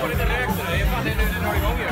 få lite rök nu. Det är fan det är nu det drar igång ju.